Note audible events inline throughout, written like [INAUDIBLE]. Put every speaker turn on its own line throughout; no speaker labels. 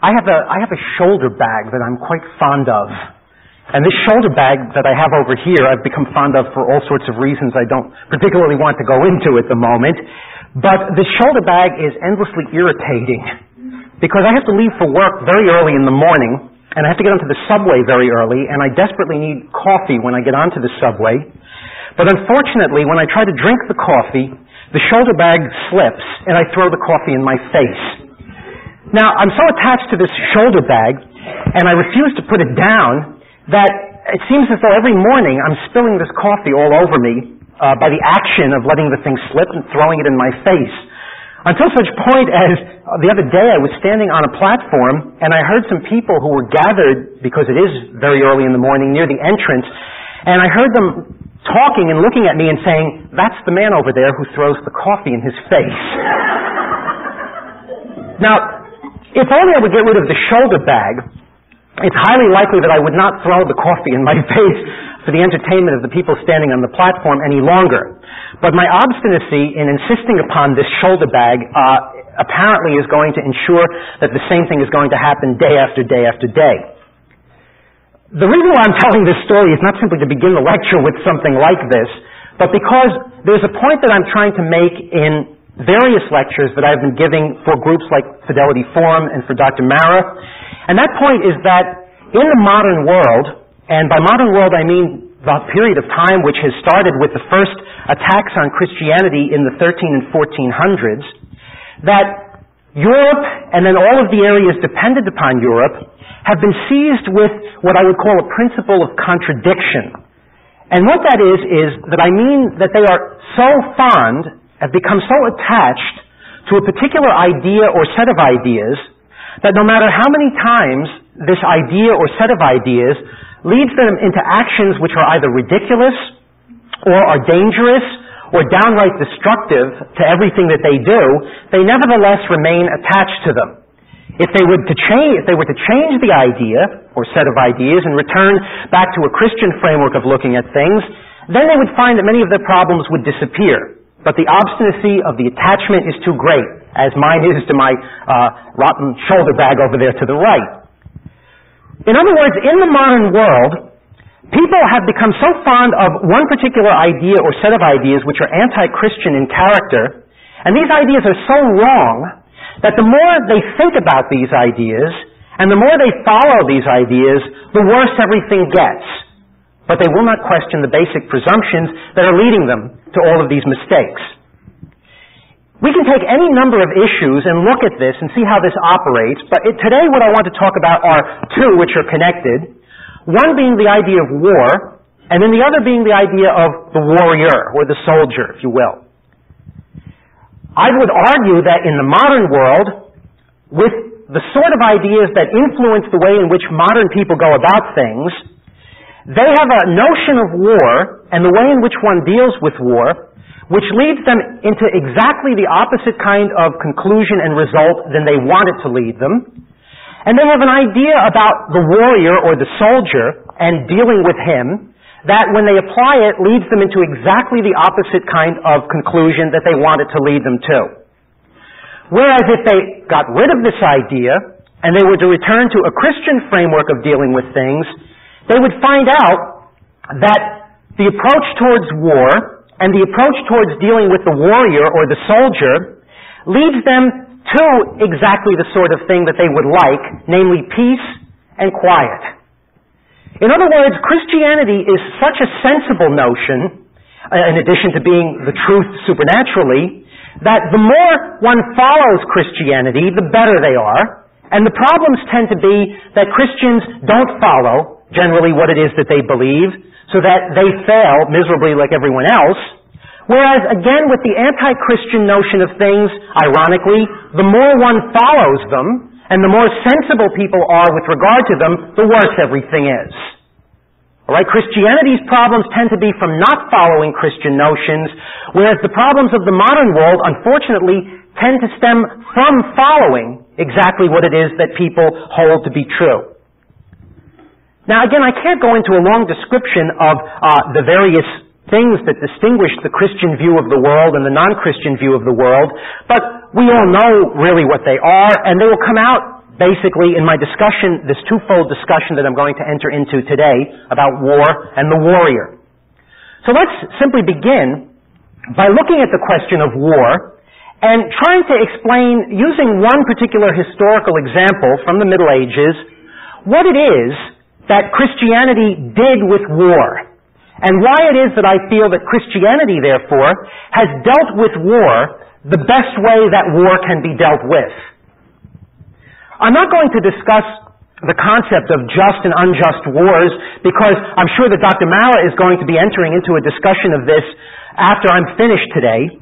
I have a, I have a shoulder bag that I'm quite fond of. And this shoulder bag that I have over here, I've become fond of for all sorts of reasons I don't particularly want to go [LAUGHS] into at the moment. But this shoulder bag is endlessly irritating because I have to leave for work very early in the morning and I have to get onto the subway very early and I desperately need coffee when I get onto the subway. But unfortunately, when I try to drink the coffee, the shoulder bag slips and I throw the coffee in my face. Now, I'm so attached to this shoulder bag, and I refuse to put it down, that it seems as though every morning I'm spilling this coffee all over me uh, by the action of letting the thing slip and throwing it in my face. Until such point as uh, the other day I was standing on a platform and I heard some people who were gathered, because it is very early in the morning, near the entrance, and I heard them talking and looking at me and saying, that's the man over there who throws the coffee in his face. [LAUGHS] now, if only I would get rid of the shoulder bag, it's highly likely that I would not throw the coffee in my [LAUGHS] face for the entertainment of the people standing on the platform any longer. But my obstinacy in insisting upon this shoulder bag uh, apparently is going to ensure that the same thing is going to happen day after day after day. The reason why I'm telling this story is not simply to begin the lecture with something like this, but because there's a point that I'm trying to make in various lectures that I've been giving for groups like Fidelity Forum and for Dr. Marra. And that point is that in the modern world, and by modern world I mean the period of time which has started with the first attacks on Christianity in the 13 and 1400s, that Europe and then all of the areas dependent upon Europe have been seized with what I would call a principle of contradiction. And what that is, is that I mean that they are so fond have become so attached to a particular idea or set of ideas that no matter how many times this idea or set of ideas leads them into actions which are either ridiculous or are dangerous or downright destructive to everything that they do, they nevertheless remain attached to them. If they were to change, if they were to change the idea or set of ideas and return back to a Christian framework of looking at things, then they would find that many of their problems would disappear. But the obstinacy of the attachment is too great, as mine is to my uh, rotten shoulder bag over there to the right. In other words, in the modern world, people have become so fond of one particular idea or set of ideas which are anti-Christian in character, and these ideas are so wrong that the more they think about these ideas, and the more they follow these ideas, the worse everything gets but they will not question the basic presumptions that are leading them to all of these mistakes. We can take any number of issues and look at this and see how this operates, but it, today what I want to talk about are two which are connected. One being the idea of war, and then the other being the idea of the warrior, or the soldier, if you will. I would argue that in the modern world, with the sort of ideas that influence the way in which modern people go about things, they have a notion of war and the way in which one deals with war, which leads them into exactly the opposite kind of conclusion and result than they want it to lead them. And they have an idea about the warrior or the soldier and dealing with him that when they apply it leads them into exactly the opposite kind of conclusion that they want it to lead them to. Whereas if they got rid of this idea and they were to return to a Christian framework of dealing with things, they would find out that the approach towards war and the approach towards dealing with the warrior or the soldier leads them to exactly the sort of thing that they would like, namely peace and quiet. In other words, Christianity is such a sensible notion, uh, in addition to being the truth supernaturally, that the more one follows Christianity, the better they are. And the problems tend to be that Christians don't follow generally what it is that they believe, so that they fail miserably like everyone else. Whereas again with the anti-Christian notion of things, ironically, the more one follows them, and the more sensible people are with regard to them, the worse everything is. Alright, Christianity's problems tend to be from not following Christian notions, whereas the problems of the modern world, unfortunately, tend to stem from following exactly what it is that people hold to be true. Now again, I can't go into a long description of uh, the various things that distinguish the Christian view of the world and the non-Christian view of the world, but we all know really what they are, and they will come out basically, in my discussion, this twofold discussion that I'm going to enter into today about war and the warrior. So let's simply begin by looking at the question of war and trying to explain, using one particular historical example from the Middle Ages, what it is that Christianity did with war. And why it is that I feel that Christianity, therefore, has dealt with war the best way that war can be dealt with. I'm not going to discuss the concept of just and unjust wars because I'm sure that Dr. Marra is going to be entering into a discussion of this after I'm finished today.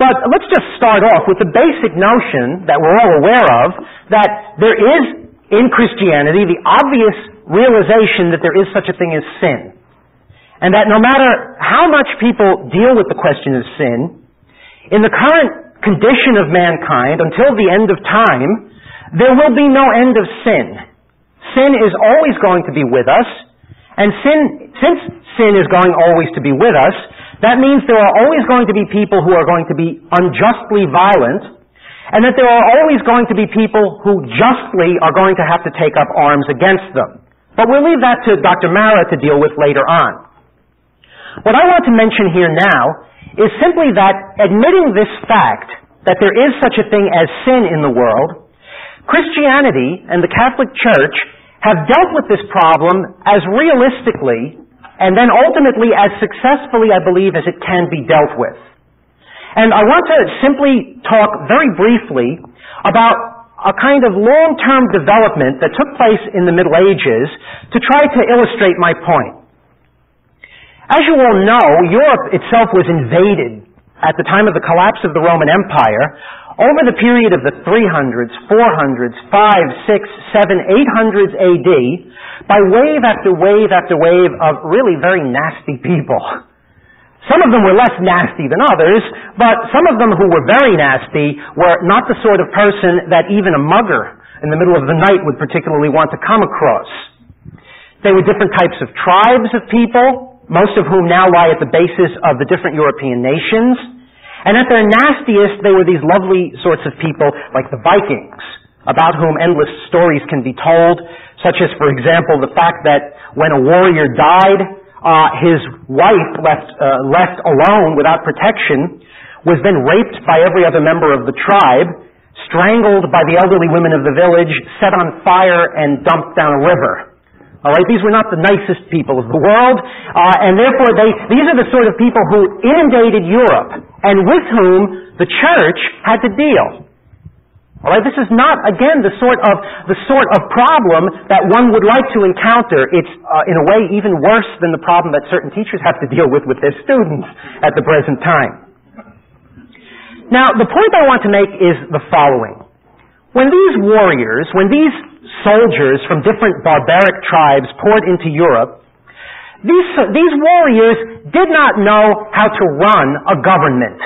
But let's just start off with the basic notion that we're all aware of that there is in Christianity the obvious realization that there is such a thing as sin. And that no matter how much people deal with the question of sin, in the current condition of mankind until the end of time, there will be no end of sin. Sin is always going to be with us, and sin, since sin is going always to be with us, that means there are always going to be people who are going to be unjustly violent, and that there are always going to be people who justly are going to have to take up arms against them. But we'll leave that to Dr. Marra to deal with later on. What I want to mention here now is simply that admitting this fact that there is such a thing as sin in the world, Christianity and the Catholic Church have dealt with this problem as realistically and then ultimately as successfully, I believe, as it can be dealt with. And I want to simply talk very briefly about a kind of long-term development that took place in the Middle Ages to try to illustrate my point. As you all know, Europe itself was invaded at the time of the collapse of the Roman Empire over the period of the 300s, 400s, 5, 6, 7, 800s AD by wave after wave after wave of really very nasty people. [LAUGHS] Some of them were less nasty than others, but some of them who were very nasty were not the sort of person that even a mugger in the middle of the night would particularly want to come across. They were different types of tribes of people, most of whom now lie at the basis of the different European nations. And at their nastiest, they were these lovely sorts of people like the Vikings, about whom endless stories can be told, such as, for example, the fact that when a warrior died, uh, his wife left uh, left alone without protection was then raped by every other member of the tribe, strangled by the elderly women of the village, set on fire, and dumped down a river. All right, these were not the nicest people of the world, uh, and therefore they, these are the sort of people who inundated Europe, and with whom the church had to deal. All right, this is not again the sort of the sort of problem that one would like to encounter. It's uh, in a way even worse than the problem that certain teachers have to deal with with their students at the present time. Now, the point I want to make is the following: when these warriors, when these soldiers from different barbaric tribes poured into Europe, these, these warriors did not know how to run a government.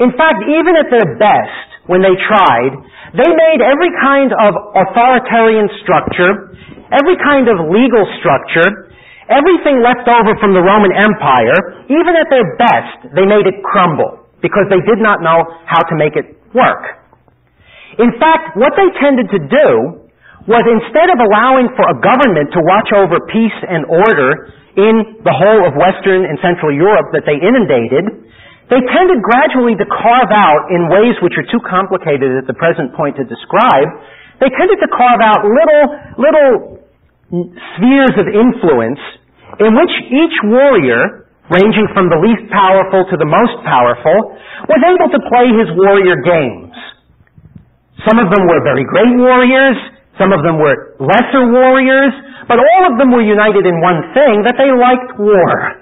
In fact, even at their best, when they tried, they made every kind of authoritarian structure, every kind of legal structure, everything left over from the Roman Empire, even at their best, they made it crumble because they did not know how to make it work. In fact, what they tended to do was instead of allowing for a government to watch over peace and order in the whole of Western and Central Europe that they inundated, they tended gradually to carve out in ways which are too complicated at the present point to describe, they tended to carve out little, little spheres of influence in which each warrior, ranging from the least powerful to the most powerful, was able to play his warrior games. Some of them were very great warriors, some of them were lesser warriors, but all of them were united in one thing, that they liked war.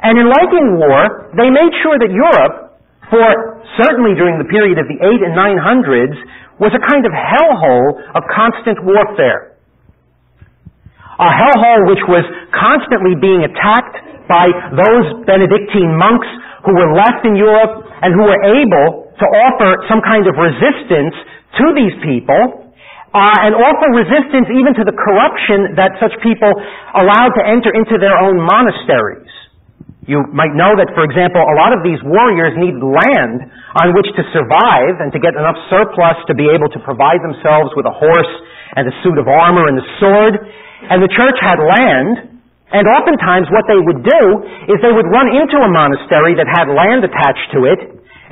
And in liking war, they made sure that Europe, for certainly during the period of the 8 and 900s, was a kind of hellhole of constant warfare. A hellhole which was constantly being attacked by those Benedictine monks who were left in Europe and who were able to offer some kind of resistance to these people uh, and offer resistance even to the corruption that such people allowed to enter into their own monasteries. You might know that, for example, a lot of these warriors need land on which to survive and to get enough surplus to be able to provide themselves with a horse and a suit of armor and a sword. And the church had land, and oftentimes what they would do is they would run into a monastery that had land attached to it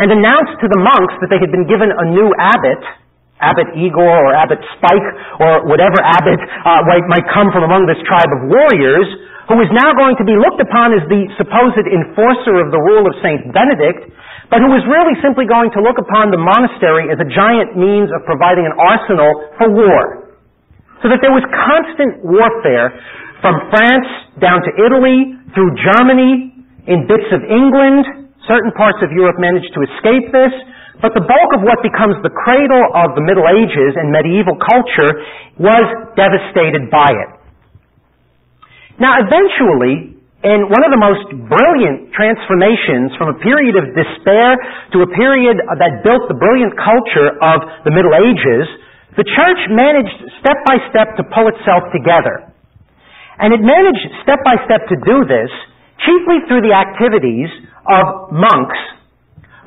and announce to the monks that they had been given a new abbot, Abbot Igor or Abbot Spike or whatever abbot uh, might come from among this tribe of warriors, who is now going to be looked upon as the supposed enforcer of the rule of Saint Benedict, but who is really simply going to look upon the monastery as a giant means of providing an arsenal for war. So that there was constant warfare from France down to Italy, through Germany, in bits of England. Certain parts of Europe managed to escape this, but the bulk of what becomes the cradle of the Middle Ages and medieval culture was devastated by it. Now, eventually, in one of the most brilliant transformations from a period of despair to a period that built the brilliant culture of the Middle Ages, the church managed step by step to pull itself together. And it managed step by step to do this chiefly through the activities of monks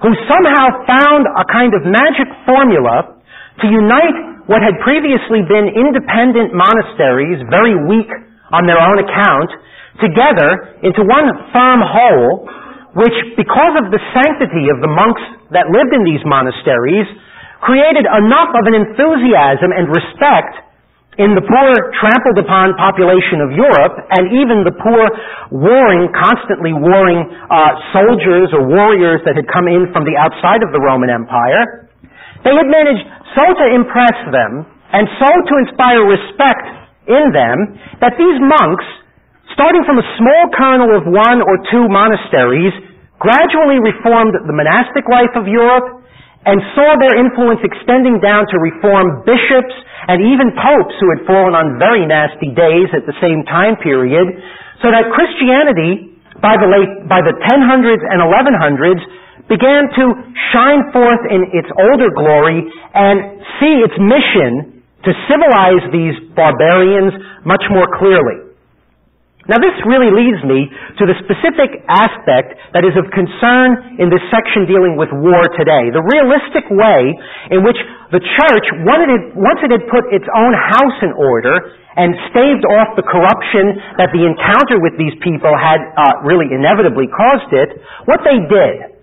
who somehow found a kind of magic formula to unite what had previously been independent monasteries, very weak on their own account together into one firm whole, which, because of the sanctity of the monks that lived in these monasteries, created enough of an enthusiasm and respect in the poor, trampled upon population of Europe, and even the poor, warring, constantly warring uh, soldiers or warriors that had come in from the outside of the Roman Empire, they had managed so to impress them and so to inspire respect in them that these monks, starting from a small kernel of one or two monasteries, gradually reformed the monastic life of Europe and saw their influence extending down to reform bishops and even popes who had fallen on very nasty days at the same time period, so that Christianity, by the late, by the 1000s and 1100s, began to shine forth in its older glory and see its mission to civilize these barbarians much more clearly. Now this really leads me to the specific aspect that is of concern in this section dealing with war today. The realistic way in which the church, once it had put its own house in order and staved off the corruption that the encounter with these people had uh, really inevitably caused it, what they did,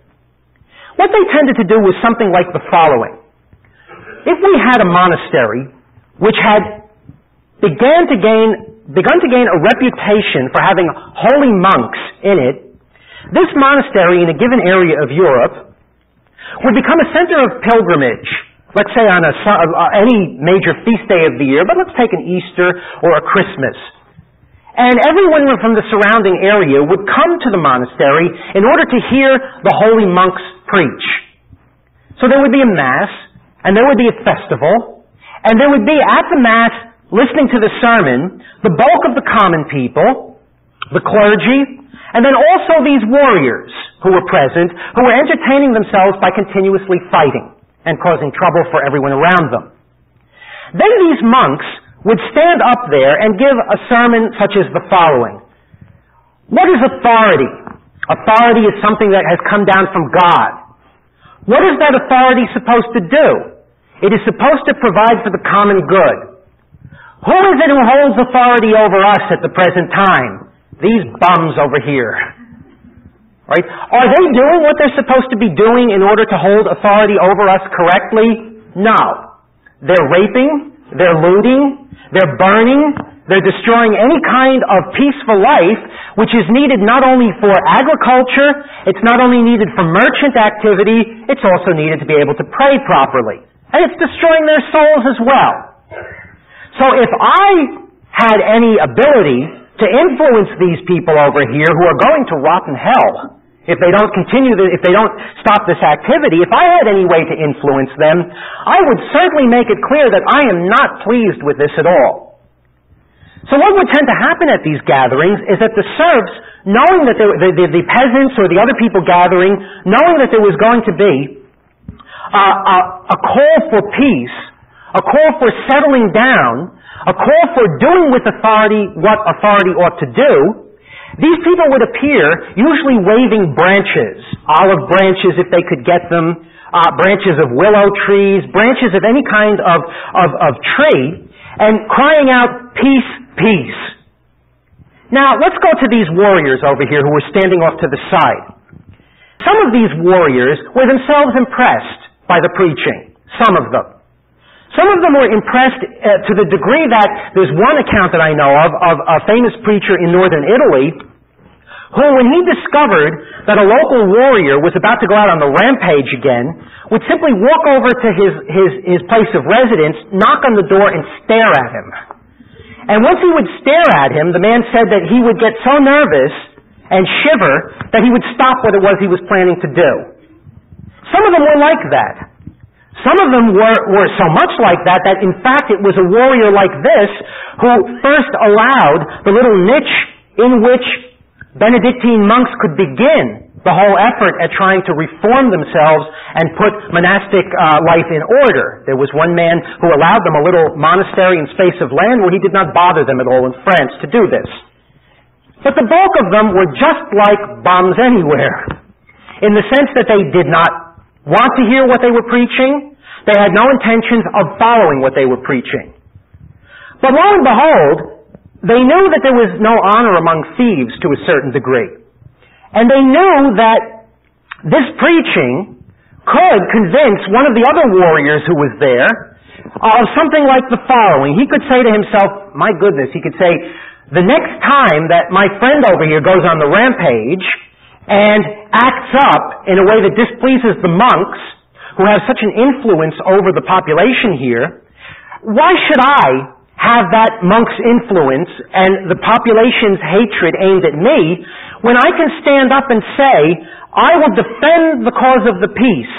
what they tended to do was something like the following. If we had a monastery which had began to gain, begun to gain a reputation for having holy monks in it, this monastery in a given area of Europe would become a center of pilgrimage. Let's say on a, uh, any major feast day of the year, but let's take an Easter or a Christmas. And everyone from the surrounding area would come to the monastery in order to hear the holy monks preach. So there would be a mass, and there would be a festival, and there would be at the Mass, listening to the sermon, the bulk of the common people, the clergy, and then also these warriors who were present, who were entertaining themselves by continuously fighting and causing trouble for everyone around them. Then these monks would stand up there and give a sermon such as the following. What is authority? Authority is something that has come down from God. What is that authority supposed to do? It is supposed to provide for the common good. Who is it who holds authority over us at the present time? These bums over here. Right? Are they doing what they're supposed to be doing in order to hold authority over us correctly? No. They're raping, they're looting, they're burning, they're destroying any kind of peaceful life which is needed not only for agriculture, it's not only needed for merchant activity, it's also needed to be able to pray properly. And it's destroying their souls as well. So if I had any ability to influence these people over here who are going to rot in hell, if they don't continue, the, if they don't stop this activity, if I had any way to influence them, I would certainly make it clear that I am not pleased with this at all. So what would tend to happen at these gatherings is that the serfs, knowing that the, the, the peasants or the other people gathering, knowing that there was going to be a, a call for peace, a call for settling down, a call for doing with authority what authority ought to do, These people would appear usually waving branches, olive branches if they could get them, uh, branches of willow trees, branches of any kind of, of, of tree, and crying out, peace, peace. Now, let's go to these warriors over here who were standing off to the side. Some of these warriors were themselves impressed by the preaching. Some of them. Some of them were impressed uh, to the degree that there's one account that I know of of a famous preacher in northern Italy who, when he discovered that a local warrior was about to go out on the rampage again, would simply walk over to his, his, his place of residence, knock on the door, and stare at him. And once he would stare at him, the man said that he would get so nervous and shiver that he would stop what it was he was planning to do. Some of them were like that. Some of them were, were so much like that that in fact it was a warrior like this who first allowed the little niche in which Benedictine monks could begin the whole effort at trying to reform themselves and put monastic uh, life in order. There was one man who allowed them a little monastery and space of land where he did not bother them at all in France to do this. But the bulk of them were just like bombs [LAUGHS] anywhere, in the sense that they did not want to hear what they were preaching. They had no intentions of following what they were preaching. But lo and behold, they knew that there was no honor among thieves to a certain degree. And they knew that this preaching could convince one of the other warriors who was there of something like the following. He could say to himself, my goodness, he could say, the next time that my friend over here goes on the rampage, and acts up in a way that displeases the monks who have such an influence over the population here, why should I have that monk's influence and the population's hatred aimed at me when I can stand up and say, I will defend the cause of the peace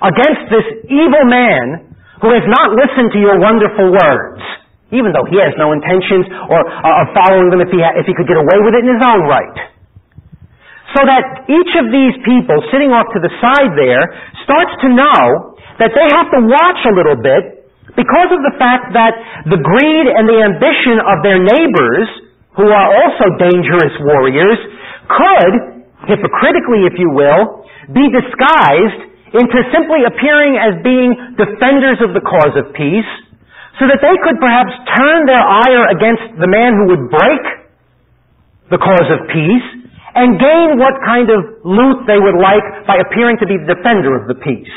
against this evil man who has not listened to your wonderful words, even though he has no intentions or, uh, of following them if he, ha- if he could get away with it in his own right. So that each of these people sitting off to the side there starts to know that they have to watch a little bit because of the fact that the greed and the ambition of their neighbors, who are also dangerous warriors, could, hypocritically if you will, be disguised into simply appearing as being defenders of the cause of peace, so that they could perhaps turn their ire against the man who would break the cause of peace, and gain what kind of loot they would like by appearing to be the defender of the peace.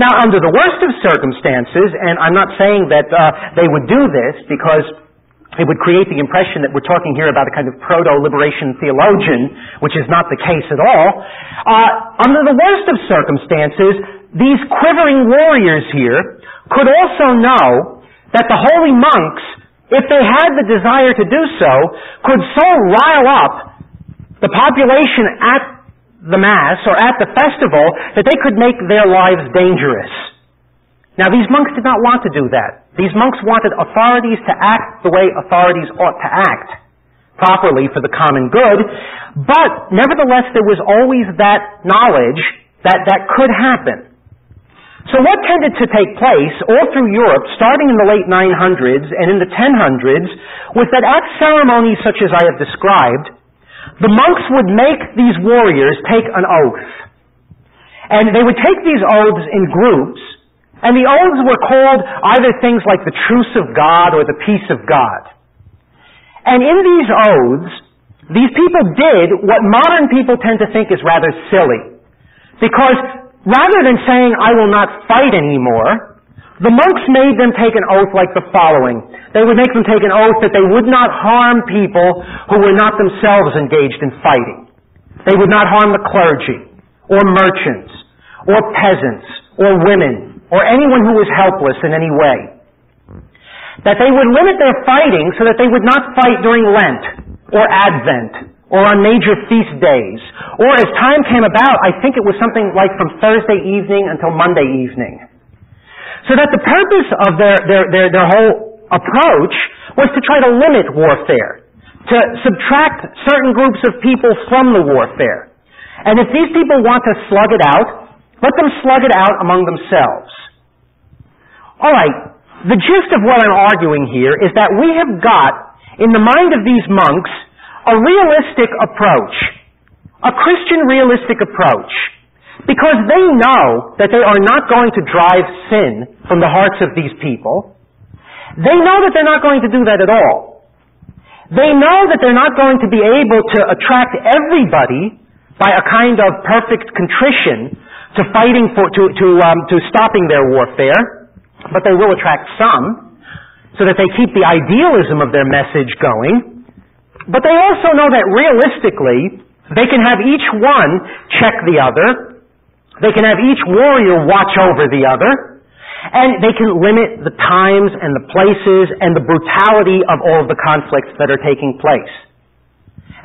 Now, under the worst of circumstances, and I'm not saying that uh, they would do this because it would create the impression that we're talking here about a kind of proto-liberation theologian, which is not the case at all. Uh, under the worst of circumstances, these quivering warriors here could also know that the holy monks, if they had the desire to do so, could so rile up the population at the Mass or at the festival that they could make their lives dangerous. Now these monks did not want to do that. These monks wanted authorities to act the way authorities ought to act, properly for the common good, but nevertheless there was always that knowledge that that could happen. So what tended to take place all through Europe, starting in the late 900s and in the 1000s, was that at ceremonies such as I have described, the monks would make these warriors take an oath. And they would take these oaths in groups, and the oaths were called either things like the truce of God or the peace of God. And in these oaths, these people did what modern people tend to think is rather silly. Because rather than saying, I will not fight anymore, the monks made them take an oath like the following. They would make them take an oath that they would not harm people who were not themselves engaged in fighting. They would not harm the clergy, or merchants, or peasants, or women, or anyone who was helpless in any way. That they would limit their fighting so that they would not fight during Lent, or Advent, or on major feast days, or as time came about, I think it was something like from Thursday evening until Monday evening. So that the purpose of their, their, their, their whole approach was to try to limit warfare, to subtract certain groups of people from the warfare. And if these people want to slug it out, let them slug it out among themselves. Alright, the gist of what I'm arguing here is that we have got, in the mind of these monks, a realistic approach, a Christian realistic approach, because they know that they are not going to drive sin from the hearts of these people. They know that they're not going to do that at all. They know that they're not going to be able to attract everybody by a kind of perfect contrition to fighting for, to, to, um, to stopping their warfare, but they will attract some so that they keep the idealism of their message going. But they also know that realistically, they can have each one check the other. They can have each warrior watch over the other. And they can limit the times and the places and the brutality of all of the conflicts that are taking place.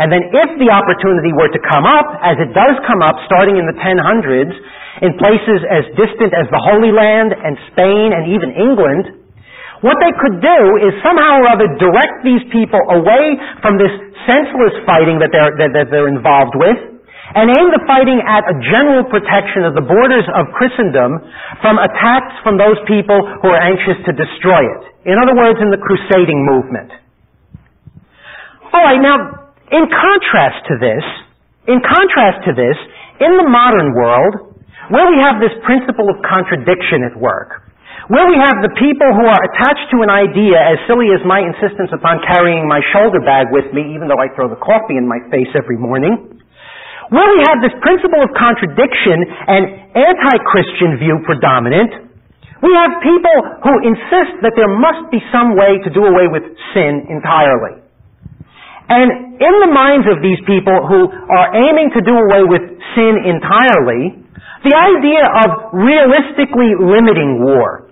And then if the opportunity were to come up, as it does come up starting in the 1000s, in places as distant as the Holy Land and Spain and even England, what they could do is somehow or other direct these people away from this senseless fighting that they're, that, that they're involved with and aim the fighting at a general protection of the borders of Christendom from attacks from those people who are anxious to destroy it. In other words, in the crusading movement. Alright, now, in contrast to this, in contrast to this, in the modern world, where we have this principle of contradiction at work, where we have the people who are attached to an idea as silly as my insistence upon carrying my shoulder bag with me, even though I throw the coffee in my face every morning, where we have this principle of contradiction and anti-Christian view predominant, we have people who insist that there must be some way to do away with sin entirely. And in the minds of these people who are aiming to do away with sin entirely, the idea of realistically limiting war,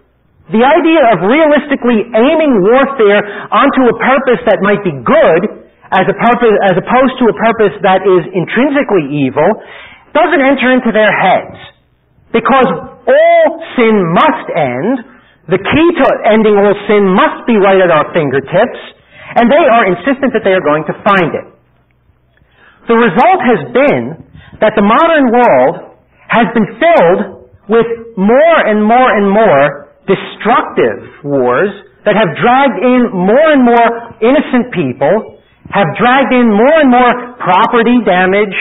the idea of realistically aiming warfare onto a purpose that might be good as, a purpose, as opposed to a purpose that is intrinsically evil doesn't enter into their heads. Because all sin must end. The key to ending all sin must be right at our fingertips. And they are insistent that they are going to find it. The result has been that the modern world has been filled with more and more and more destructive wars that have dragged in more and more innocent people have dragged in more and more property damage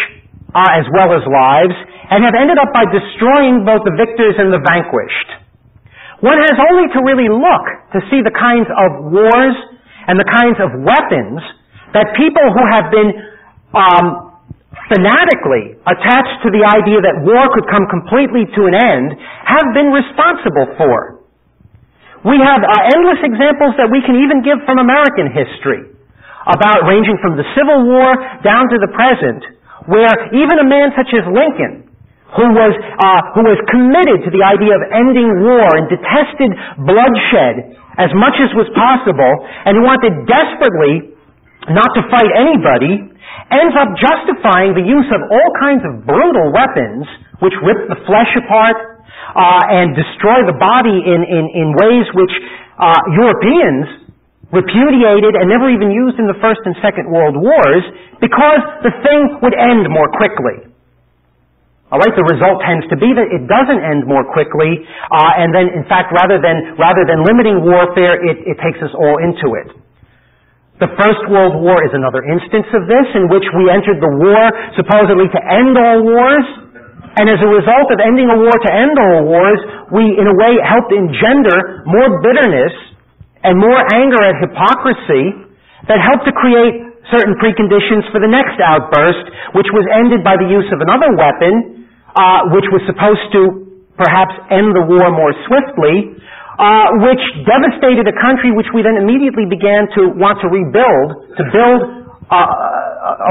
uh, as well as lives, and have ended up by destroying both the victors and the vanquished. One has only to really look to see the kinds of wars and the kinds of weapons that people who have been um, fanatically attached to the idea that war could come completely to an end have been responsible for. We have uh, endless examples that we can even give from American history about ranging from the Civil War down to the present, where even a man such as Lincoln, who was, uh, who was committed to the idea of ending war and detested bloodshed as much as was possible, and who wanted desperately not to fight anybody, ends up justifying the use of all kinds of brutal weapons which rip the flesh apart uh, and destroy the body in, in, in ways which uh, Europeans repudiated and never even used in the First and Second World Wars because the thing would end more quickly. Alright, the result tends to be that it doesn't end more quickly, uh, and then in fact rather than, rather than limiting warfare, it, it takes us all into it. The First World War is another instance of this in which we entered the war supposedly to end all wars, and as a result of ending a war to end all wars, we in a way helped engender more bitterness and more anger at hypocrisy that helped to create certain preconditions for the next outburst, which was ended by the use of another weapon, uh, which was supposed to perhaps end the war more swiftly, uh, which devastated a country which we then immediately began to want to rebuild, to build uh,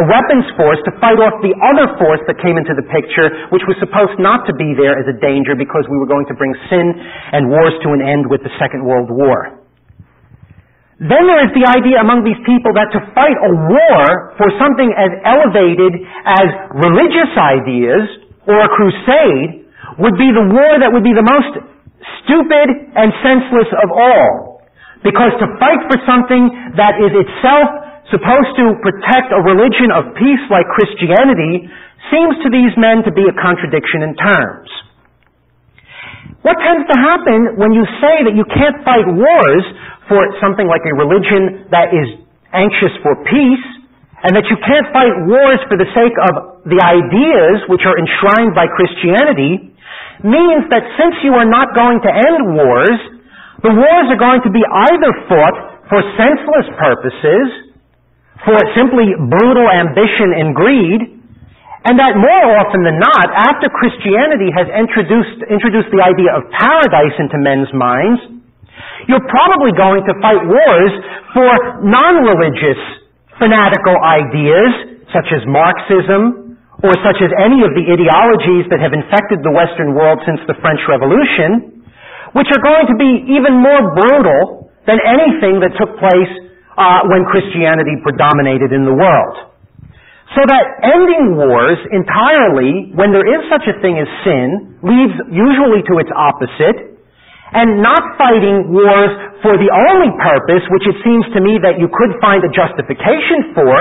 a weapons force to fight off the other force that came into the picture, which was supposed not to be there as a danger because we were going to bring sin and wars to an end with the Second World War. Then there is the idea among these people that to fight a war for something as elevated as religious ideas or a crusade would be the war that would be the most stupid and senseless of all. Because to fight for something that is itself supposed to protect a religion of peace like Christianity seems to these men to be a contradiction in terms. What tends to happen when you say that you can't fight wars for something like a religion that is anxious for peace and that you can't fight wars for the sake of the ideas which are enshrined by Christianity means that since you are not going to end wars, the wars are going to be either fought for senseless purposes, for simply brutal ambition and greed, and that more often than not, after Christianity has introduced, introduced the idea of paradise into men's minds, you're probably going to fight wars for non-religious fanatical ideas, such as Marxism, or such as any of the ideologies that have infected the Western world since the French Revolution, which are going to be even more brutal than anything that took place uh, when Christianity predominated in the world. So that ending wars entirely, when there is such a thing as sin, leads usually to its opposite, and not fighting wars for the only purpose, which it seems to me that you could find a justification for,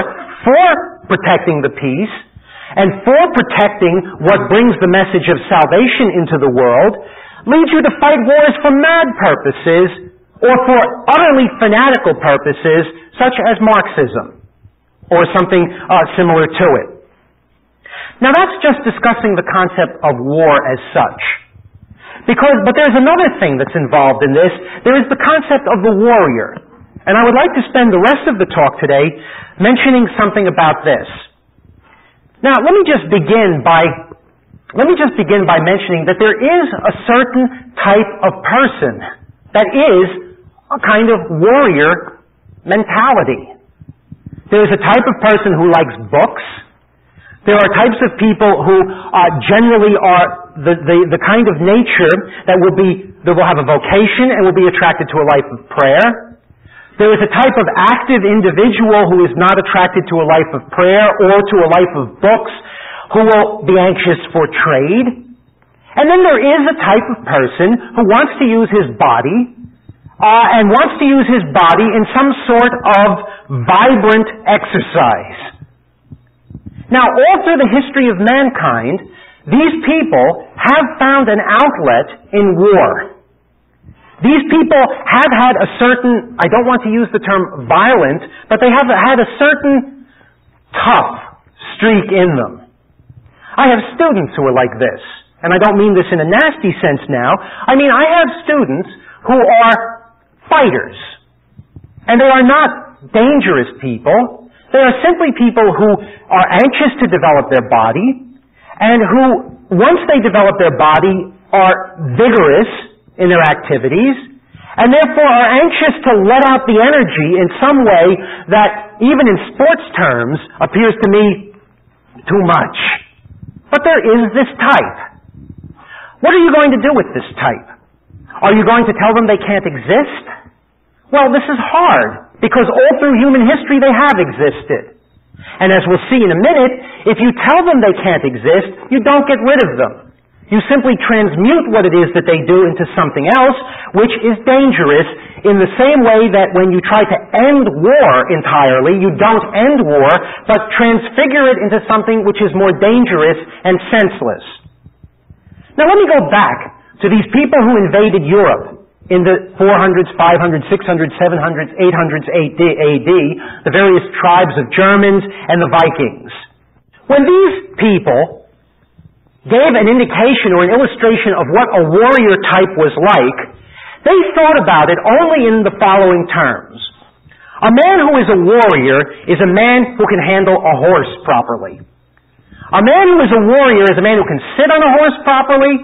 for protecting the peace, and for protecting what brings the message of salvation into the world, leads you to fight wars for mad purposes, or for utterly fanatical purposes, such as Marxism, or something uh, similar to it. Now that's just discussing the concept of war as such. Because, but there's another thing that's involved in this. There is the concept of the warrior. And I would like to spend the rest of the talk today mentioning something about this. Now, let me just begin by, let me just begin by mentioning that there is a certain type of person that is a kind of warrior mentality. There's a type of person who likes books, there are types of people who uh, generally are the, the, the kind of nature that will be, that will have a vocation and will be attracted to a life of prayer. There is a type of active individual who is not attracted to a life of prayer or to a life of books, who will be anxious for trade. And then there is a type of person who wants to use his body uh, and wants to use his body in some sort of vibrant exercise. Now, all through the history of mankind, these people have found an outlet in war. These people have had a certain, I don't want to use the term violent, but they have had a certain tough streak in them. I have students who are like this, and I don't mean this in a nasty sense now. I mean, I have students who are fighters, and they are not dangerous people. They are simply people who are anxious to develop their body and who, once they develop their body, are vigorous in their activities and therefore are anxious to let out the energy in some way that, even in sports terms, appears to me too much. But there is this type. What are you going to do with this type? Are you going to tell them they can't exist? Well, this is hard. Because all through human history they have existed. And as we'll see in a minute, if you tell them they can't exist, you don't get rid of them. You simply transmute what it is that they do into something else, which is dangerous in the same way that when you try to end war entirely, you don't end war, but transfigure it into something which is more dangerous and senseless. Now let me go back to these people who invaded Europe in the 400s, 500s, 600s, 700s, 800s AD, the various tribes of Germans and the Vikings. When these people gave an indication or an illustration of what a warrior type was like, they thought about it only in the following terms. A man who is a warrior is a man who can handle a horse properly. A man who is a warrior is a man who can sit on a horse properly,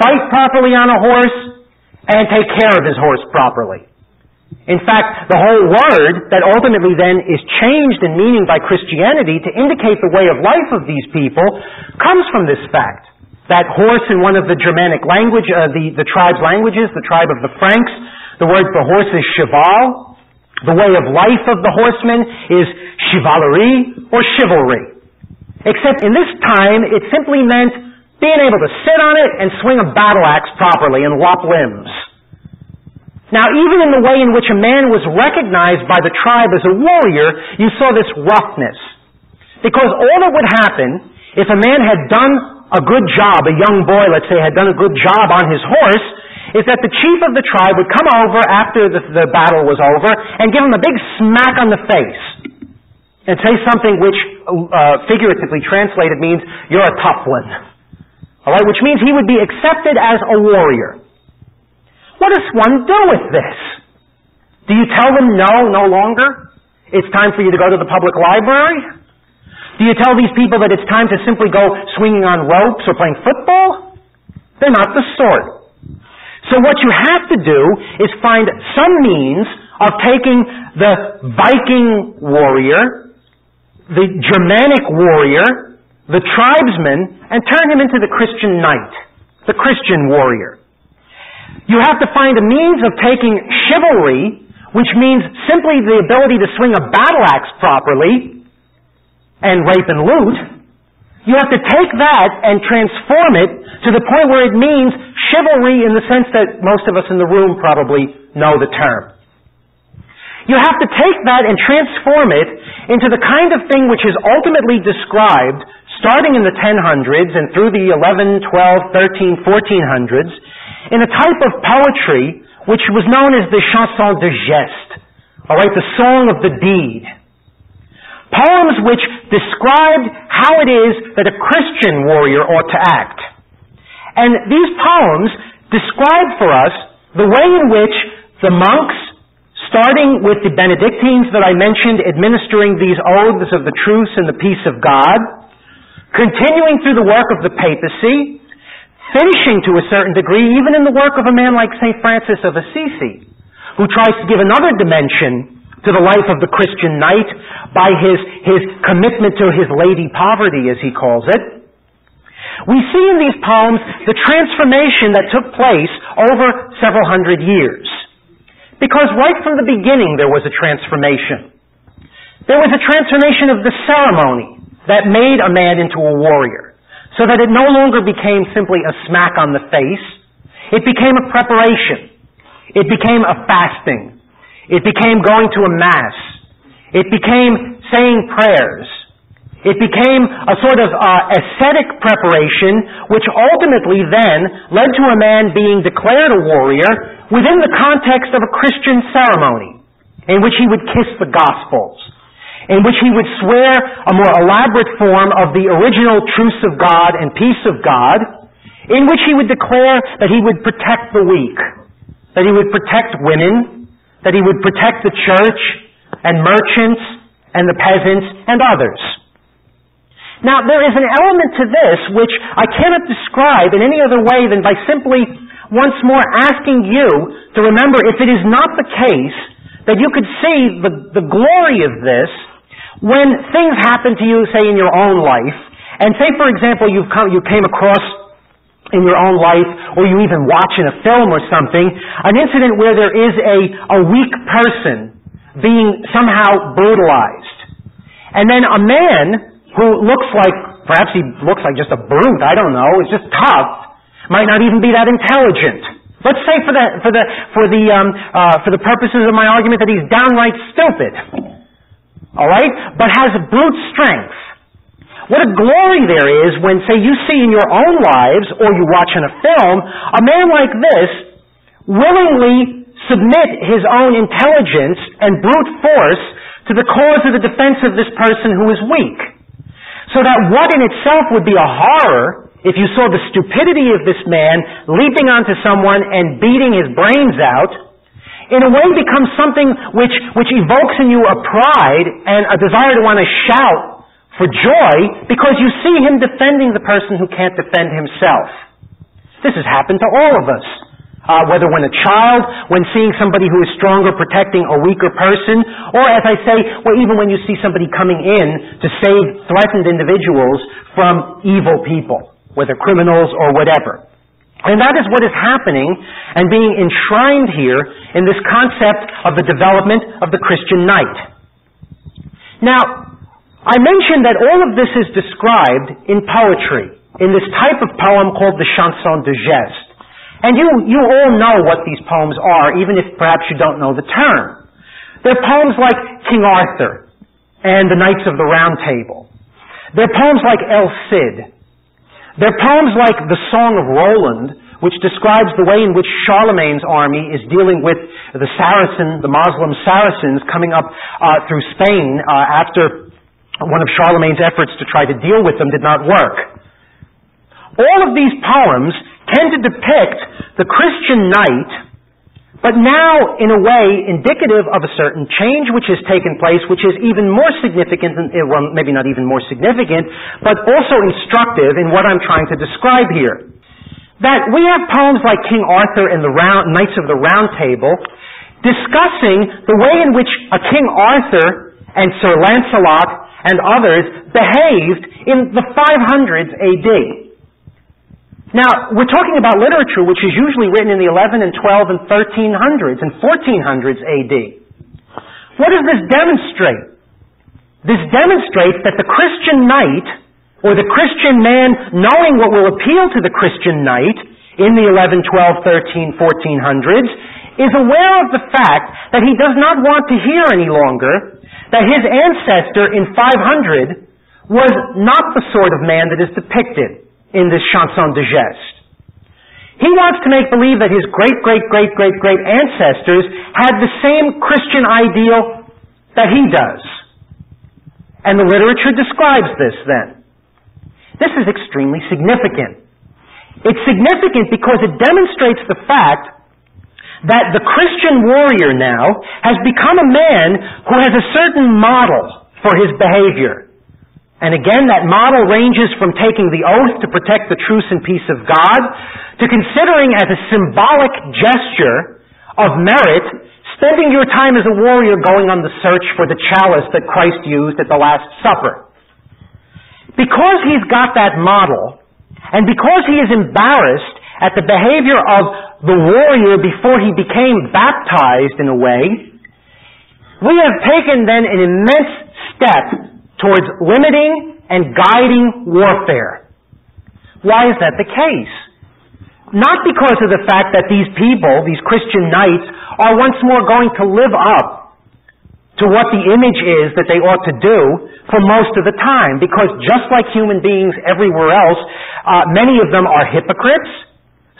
fight properly on a horse, and take care of his horse properly. In fact, the whole word that ultimately then is changed in meaning by Christianity to indicate the way of life of these people comes from this fact. That horse in one of the Germanic language, uh, the, the tribe's languages, the tribe of the Franks, the word for horse is cheval. The way of life of the horseman is chivalry or chivalry. Except in this time, it simply meant being able to sit on it and swing a battle axe properly and lop limbs. Now, even in the way in which a man was recognized by the tribe as a warrior, you saw this roughness. Because all that would happen if a man had done a good job, a young boy, let's say, had done a good job on his horse, is that the chief of the tribe would come over after the, the battle was over and give him a big smack on the face. and say something which, uh, figuratively translated, means you're a tough one. All right, which means he would be accepted as a warrior. What does one do with this? Do you tell them no, no longer? It's time for you to go to the public library? Do you tell these people that it's time to simply go swinging on ropes or playing football? They're not the sort. So what you have to do is find some means of taking the Viking warrior, the Germanic warrior, the tribesman, and turn him into the Christian knight, the Christian warrior. You have to find a means of taking chivalry, which means simply the ability to swing a battle axe properly, and rape and loot, you have to take that and transform it to the point where it means chivalry in the sense that most of us in the room probably know the term. You have to take that and transform it into the kind of thing which is ultimately described starting in the 1000s and through the 11, 12, 13, 1400s in a type of poetry which was known as the chanson de geste, all right, the song of the deed. Poems which described how it is that a Christian warrior ought to act. And these poems describe for us the way in which the monks, starting with the Benedictines that I mentioned, administering these oaths of the truce and the peace of God, continuing through the work of the papacy, finishing to a certain degree even in the work of a man like St. Francis of Assisi, who tries to give another dimension to the life of the Christian knight by his, his commitment to his lady poverty, as he calls it. We see in these poems the transformation that took place over several hundred years. Because right from the beginning there was a transformation. There was a transformation of the ceremony that made a man into a warrior. So that it no longer became simply a smack on the face. It became a preparation. It became a fasting. It became going to a mass. It became saying prayers. It became a sort of uh, ascetic preparation, which ultimately then led to a man being declared a warrior within the context of a Christian ceremony, in which he would kiss the Gospels, in which he would swear a more elaborate form of the original truce of God and peace of God, in which he would declare that he would protect the weak, that he would protect women, that he would protect the church and merchants and the peasants and others. Now, there is an element to this which I cannot describe in any other way than by simply once more asking you to remember if it is not the case that you could see the, the glory of this when things happen to you, say, in your own life, and say, for example, you've come, you came across in your own life, or you even watch in a film or something, an incident where there is a, a weak person being somehow brutalized. And then a man who looks like, perhaps he looks like just a brute, I don't know, is just tough, might not even be that intelligent. Let's say for the, for the, for the, um, uh, for the purposes of my argument that he's downright stupid. Alright? But has brute strength. What a glory there is when, say, you see in your own lives or you watch in a film, a man like this willingly submit his own intelligence and brute force to the cause of the defense of this person who is weak. So that what in itself would be a horror if you saw the stupidity of this man leaping onto someone and beating his brains out, in a way becomes something which, which evokes in you a pride and a desire to want to shout for joy because you see him defending the person who can't defend himself. This has happened to all of us. Uh, whether when a child, when seeing somebody who is stronger protecting a weaker person, or as I say, well, even when you see somebody coming in to save threatened individuals from evil people, whether criminals or whatever. And that is what is happening and being enshrined here in this concept of the development of the Christian knight. Now, I mentioned that all of this is described in poetry, in this type of poem called the chanson de geste. And you, you all know what these poems are, even if perhaps you don't know the term. They're poems like King Arthur and the Knights of the Round Table. They're poems like El Cid. They're poems like the Song of Roland, which describes the way in which Charlemagne's army is dealing with the Saracen, the Muslim Saracens coming up uh, through Spain uh, after one of Charlemagne's efforts to try to deal with them did not work. All of these poems tend to depict the Christian knight but now, in a way, indicative of a certain change which has taken place, which is even more significant, than, well, maybe not even more significant, but also instructive in what I'm trying to describe here. That we have poems like King Arthur and the Round, Knights of the Round Table discussing the way in which a King Arthur and Sir Lancelot and others behaved in the 500s AD. Now, we're talking about literature which is usually written in the 11 and 12 and 1300s and 1400s AD. What does this demonstrate? This demonstrates that the Christian knight, or the Christian man knowing what will appeal to the Christian knight in the 11, 12, 13, 1400s, is aware of the fact that he does not want to hear any longer that his ancestor in 500 was not the sort of man that is depicted in this chanson de geste. He wants to make believe that his great, great, great, great, great ancestors had the same Christian ideal that he does. And the literature describes this then. This is extremely significant. It's significant because it demonstrates the fact that the Christian warrior now has become a man who has a certain model for his behavior. And again, that model ranges from taking the oath to protect the truce and peace of God to considering as a symbolic gesture of merit spending your time as a warrior going on the search for the chalice that Christ used at the Last Supper. Because he's got that model, and because he is embarrassed at the behavior of the warrior before he became baptized in a way, we have taken then an immense step towards limiting and guiding warfare. Why is that the case? Not because of the fact that these people, these Christian knights, are once more going to live up to what the image is that they ought to do for most of the time. Because just like human beings everywhere else, uh, many of them are hypocrites.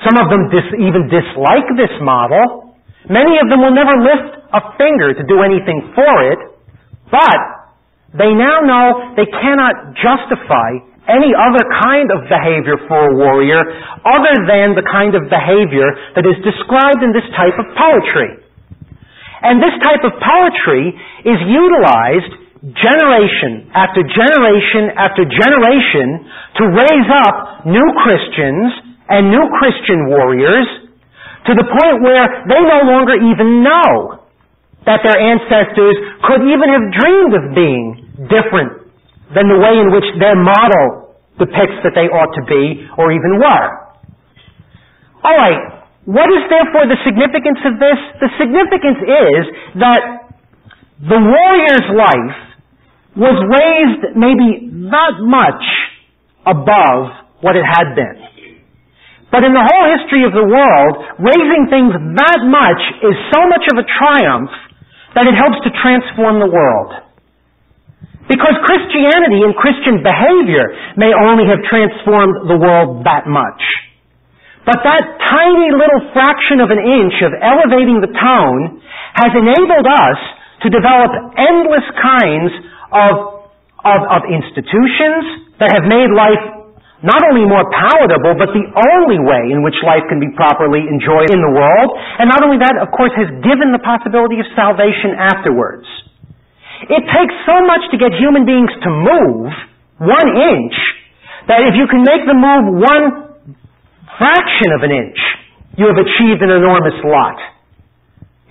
Some of them dis- even dislike this model. Many of them will never lift a finger to do anything for it. But they now know they cannot justify any other kind of behavior for a warrior other than the kind of behavior that is described in this type of poetry. And this type of poetry is utilized generation after generation after generation to raise up new Christians and new Christian warriors to the point where they no longer even know that their ancestors could even have dreamed of being different than the way in which their model depicts that they ought to be or even were. All right, what is therefore the significance of this? The significance is that the warrior's life was raised maybe not much above what it had been. But in the whole history of the world, raising things that much is so much of a triumph that it helps to transform the world. Because Christianity and Christian behavior may only have transformed the world that much. But that tiny little fraction of an inch of elevating the tone has enabled us to develop endless kinds of, of, of institutions that have made life not only more palatable, but the only way in which life can be properly enjoyed in the world. And not only that, of course, has given the possibility of salvation afterwards. It takes so much to get human beings to move one inch that if you can make them move one fraction of an inch, you have achieved an enormous lot.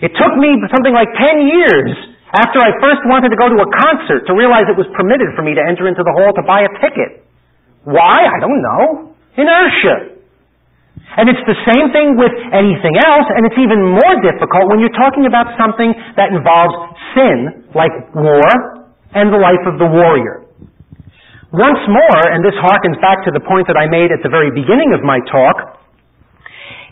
It took me something like 10 years after I first wanted to go to a concert to realize it was permitted for me to enter into the hall to buy a ticket. Why? I don't know. Inertia. And it's the same thing with anything else, and it's even more difficult when you're talking about something that involves sin, like war, and the life of the warrior. Once more, and this harkens back to the point that I made at the very beginning of my talk,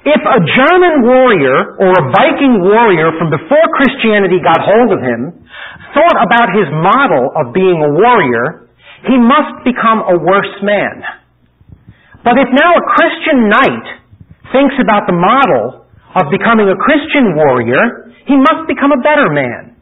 if a German warrior or a Viking warrior from before Christianity got hold of him thought about his model of being a warrior, he must become a worse man. But if now a Christian knight thinks about the model of becoming a Christian warrior, he must become a better man.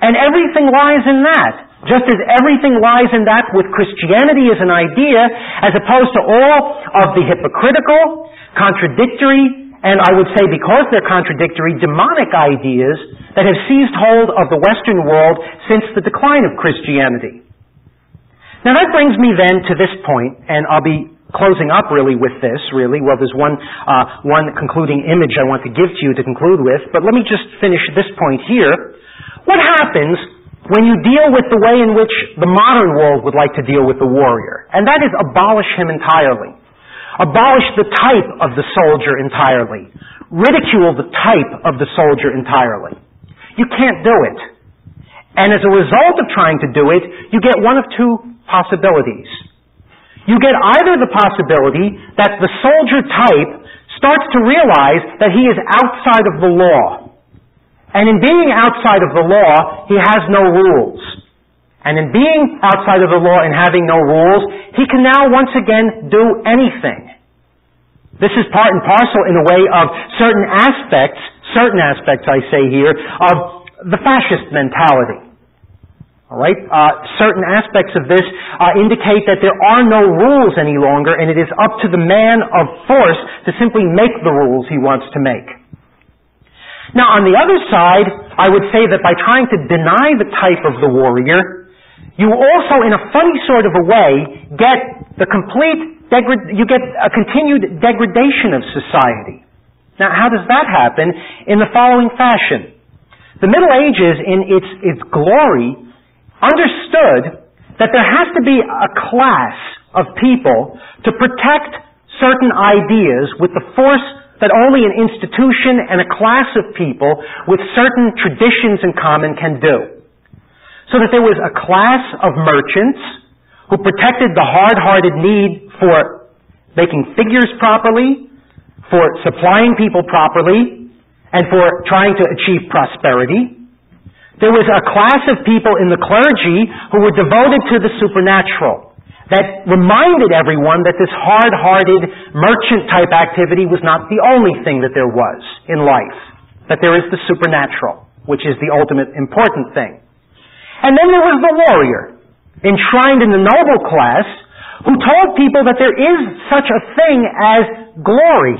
And everything lies in that. Just as everything lies in that with Christianity as an idea, as opposed to all of the hypocritical, contradictory, and I would say because they're contradictory, demonic ideas that have seized hold of the Western world since the decline of Christianity. Now that brings me then to this point, and I'll be closing up really with this, really. Well, there's one, uh, one concluding image I want to give to you to conclude with, but let me just finish this point here. What happens when you deal with the way in which the modern world would like to deal with the warrior? And that is abolish him entirely. Abolish the type of the soldier entirely. Ridicule the type of the soldier entirely. You can't do it. And as a result of trying to do it, you get one of two possibilities. You get either the possibility that the soldier type starts to realize that he is outside of the law. And in being outside of the law, he has no rules. And in being outside of the law and having no rules, he can now once again do anything. This is part and parcel in a way of certain aspects, certain aspects I say here, of the fascist mentality. Alright? Uh, certain aspects of this uh, indicate that there are no rules any longer and it is up to the man of force to simply make the rules he wants to make. Now on the other side, I would say that by trying to deny the type of the warrior, you also, in a funny sort of a way, get the complete degrad- you get a continued degradation of society. Now, how does that happen? In the following fashion. The Middle Ages, in its, its glory, understood that there has to be a class of people to protect certain ideas with the force that only an institution and a class of people with certain traditions in common can do. So that there was a class of merchants who protected the hard-hearted need for making figures properly, for supplying people properly, and for trying to achieve prosperity. There was a class of people in the clergy who were devoted to the supernatural that reminded everyone that this hard-hearted merchant type activity was not the only thing that there was in life, that there is the supernatural, which is the ultimate important thing. And then there was the warrior, enshrined in the noble class, who told people that there is such a thing as glory.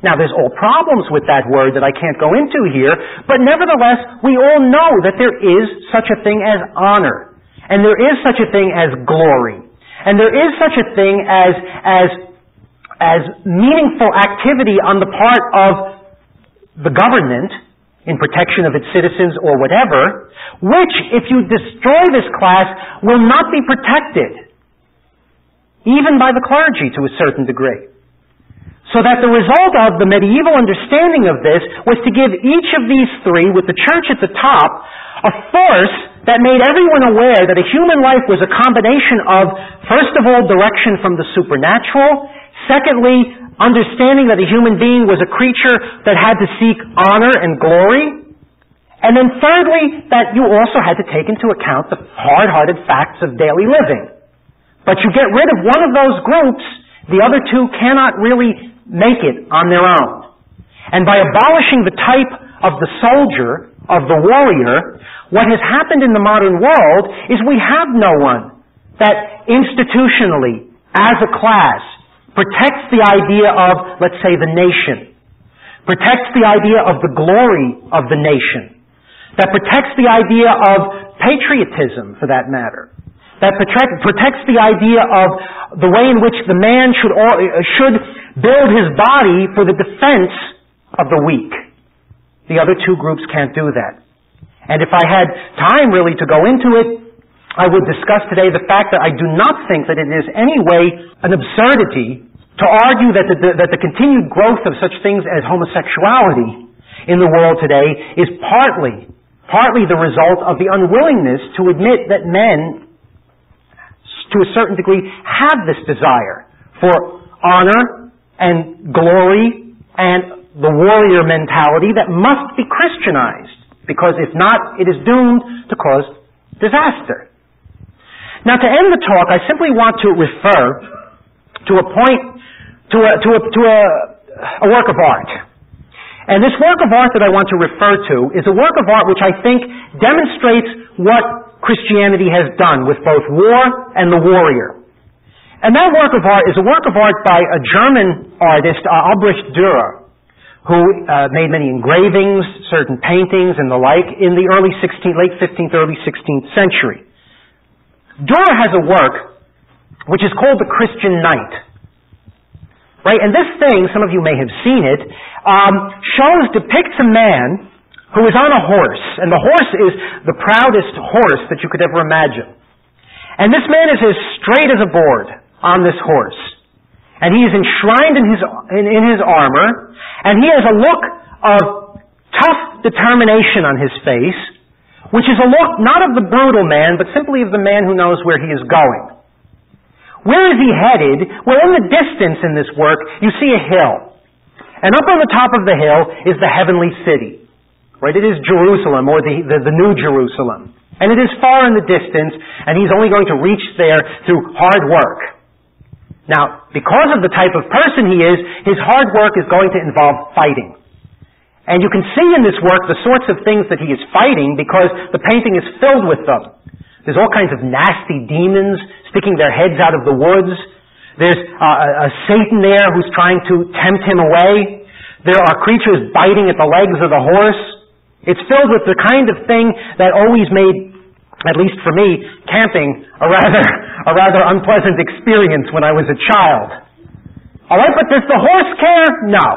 Now there's all problems with that word that I can't go into here, but nevertheless, we all know that there is such a thing as honor. And there is such a thing as glory. And there is such a thing as, as, as meaningful activity on the part of the government in protection of its citizens or whatever, which, if you destroy this class, will not be protected, even by the clergy to a certain degree. So that the result of the medieval understanding of this was to give each of these three, with the church at the top, a force that made everyone aware that a human life was a combination of, first of all, direction from the supernatural, secondly, understanding that a human being was a creature that had to seek honor and glory. And then thirdly, that you also had to take into account the hard-hearted facts of daily living. But you get rid of one of those groups, the other two cannot really make it on their own. And by abolishing the type of the soldier, of the warrior, what has happened in the modern world is we have no one that institutionally, as a class, protects the idea of, let's say, the nation, protects the idea of the glory of the nation, that protects the idea of patriotism, for that matter, that protects the idea of the way in which the man should, uh, should build his body for the defense of the weak. The other two groups can't do that. And if I had time really to go into it, I would discuss today the fact that I do not think that it is any way an absurdity to argue that the, that the continued growth of such things as homosexuality in the world today is partly, partly the result of the unwillingness to admit that men, to a certain degree, have this desire for honor and glory and the warrior mentality that must be Christianized. Because if not, it is doomed to cause disaster. Now, to end the talk, I simply want to refer to a point, to a, to a, to a, a work of art. And this work of art that I want to refer to is a work of art which I think demonstrates what Christianity has done with both war and the warrior. And that work of art is a work of art by a German artist, Albrecht Dürer, who uh, made many engravings, certain paintings, and the like in the early 16th, late 15th, early 16th century. Dürer has a work which is called the Christian Knight. Right? And this thing, some of you may have seen it, um, shows, depicts a man who is on a horse, and the horse is the proudest horse that you could ever imagine. And this man is as straight as a board on this horse. And he is enshrined in his, in, in his armor, and he has a look of tough determination on his face, which is a look not of the brutal man, but simply of the man who knows where he is going. Where is he headed? Well, in the distance in this work, you see a hill. And up on the top of the hill is the heavenly city. Right? It is Jerusalem, or the, the, the New Jerusalem. And it is far in the distance, and he's only going to reach there through hard work. Now, because of the type of person he is, his hard work is going to involve fighting. And you can see in this work the sorts of things that he is fighting because the painting is filled with them. There's all kinds of nasty demons sticking their heads out of the woods. There's uh, a, a Satan there who's trying to tempt him away. There are creatures biting at the legs of the horse. It's filled with the kind of thing that always made at least for me, camping a rather, a rather unpleasant experience when I was a child. Alright, but does the horse care? No.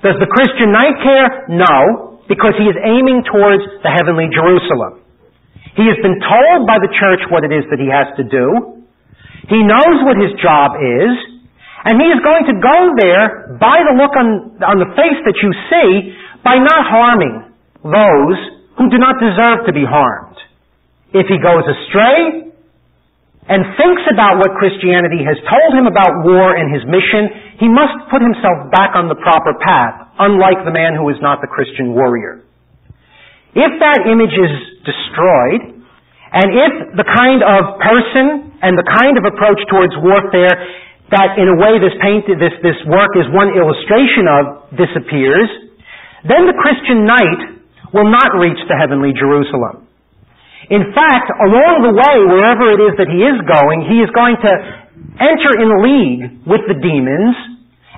Does the Christian knight care? No, because he is aiming towards the heavenly Jerusalem. He has been told by the church what it is that he has to do. He knows what his job is, and he is going to go there by the look on, on the face that you see by not harming those who do not deserve to be harmed. If he goes astray and thinks about what Christianity has told him about war and his mission, he must put himself back on the proper path, unlike the man who is not the Christian warrior. If that image is destroyed, and if the kind of person and the kind of approach towards warfare that in a way this paint, this, this work is one illustration of disappears, then the Christian knight will not reach the heavenly Jerusalem. In fact, along the way, wherever it is that he is going, he is going to enter in league with the demons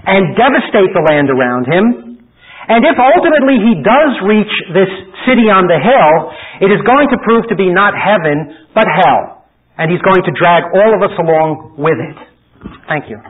and devastate the land around him. And if ultimately he does reach this city on the hill, it is going to prove to be not heaven, but hell. And he's going to drag all of us along with it. Thank you.